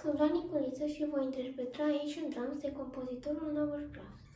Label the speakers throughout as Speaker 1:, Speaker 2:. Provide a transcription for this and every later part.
Speaker 1: Sunt Vlad Niculiță și voi interpreta aici un Drums de compozitorul Norbert Klaus.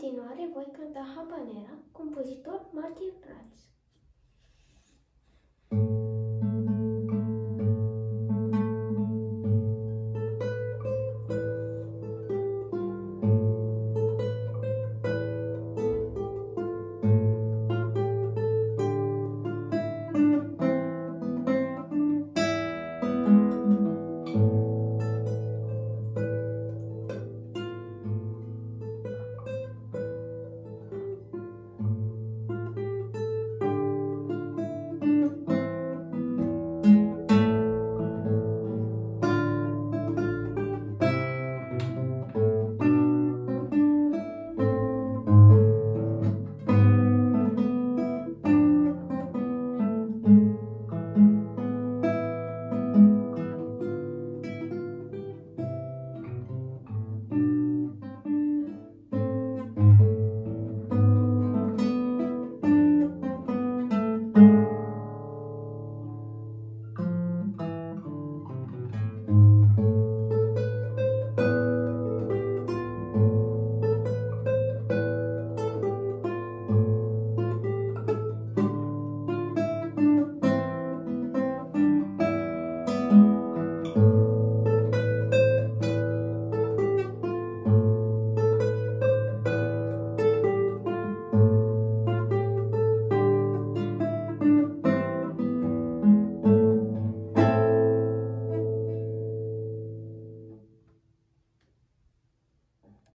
Speaker 1: continuare voi cânta Habanera, compozitor Martin Reis.